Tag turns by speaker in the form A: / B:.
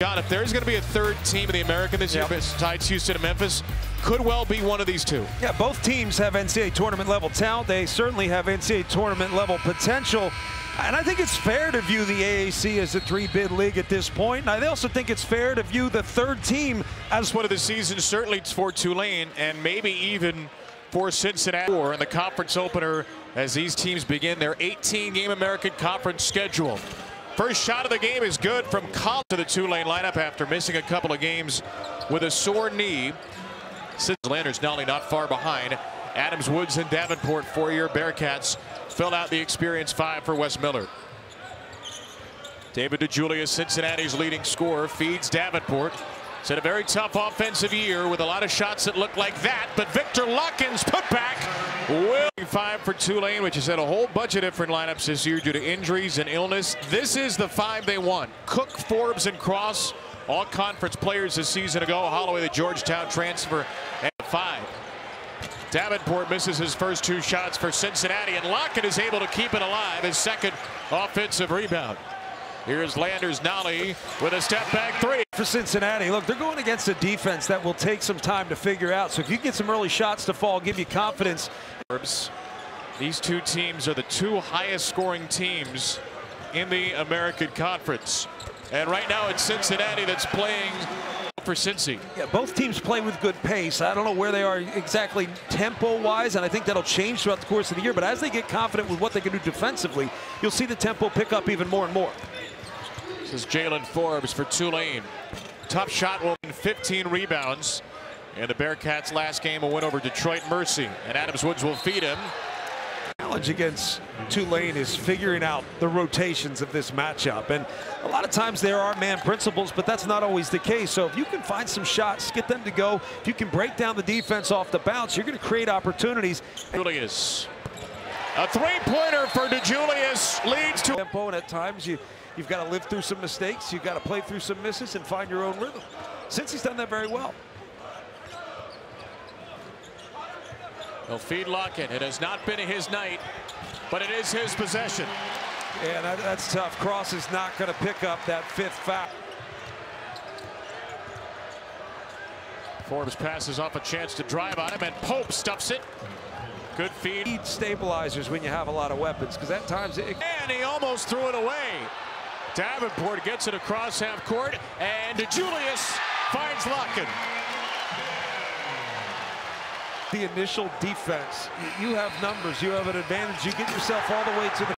A: God, if there's going to be a third team in the American this year
B: Yep.
A: besides Houston and Memphis, could well be one of these two.
B: Yeah, both teams have NCAA tournament level talent. They certainly have NCAA tournament level potential. And I think it's fair to view the AAC as a three-bid league at this point. And I also think it's fair to view the third team as
A: One of the season certainly for Tulane and maybe even for Cincinnati or in the conference opener as these teams begin their 18-game American Conference schedule. First shot of the game is good from Collins to the Tulane lineup after missing a couple of games with a sore knee. Since Landers Nolley not far behind. Adams, Woods, and Davenport, four-year Bearcats, fill out the experience five for Wes Miller. David DeJulius, Cincinnati's leading scorer, feeds Davenport. It's had a very tough offensive year with a lot of shots that look like that, but Viktor Lakhin's put back. Will five for Tulane, which has had a whole bunch of different lineups this year due to injuries and illness. This is the five they want. Cook, Forbes, and Cross, all conference players a season ago. Holloway, the Georgetown transfer, and five. Davenport misses his first two shots for Cincinnati, and Lakhin is able to keep it alive. His second offensive rebound. Here's Landers Nolley with a step back three.
B: for Cincinnati. Look, they're going against a defense that will take some time to figure out. So if you get some early shots to fall, give you confidence.
A: These two teams are the two highest scoring teams in the American Conference. And right now it's Cincinnati that's playing for Cincy.
B: Yeah, both teams play with good pace. I don't know where they are exactly tempo-wise, and I think that'll change throughout the course of the year. But as they get confident with what they can do defensively, you'll see the tempo pick up even more and more.
A: This is Jaylen Forbes for Tulane. Tough shot will win 15 rebounds. And the Bearcats last game a win over Detroit Mercy. And Adams Woods will feed him.
B: challenge against Tulane is figuring out the rotations of this matchup. And a lot of times there are man principles, but that's not always the case. So if you can find some shots, get them to go, if you can break down the defense off the bounce, you're going to create opportunities.
A: Julius. A three-pointer for DeJulius leads to
B: Tempo, and at times you, you've got to live through some mistakes, you've got to play through some misses and find your own rhythm. Since he's done that very well.
A: He'll feed Lakhin. It has not been his night, but it is his possession.
B: Yeah, that, that's tough. Cross is not going to pick up that fifth foul.
A: Forbes passes off a chance to drive on him, and Pope stuffs it. Good feed.
B: Need stabilizers when you have a lot of weapons, because at times it,
A: And he almost threw it away. Davenport gets it across half court, and Julius finds Lakhin.
B: the initial defense. You have numbers, you have an advantage. You get yourself all the way to the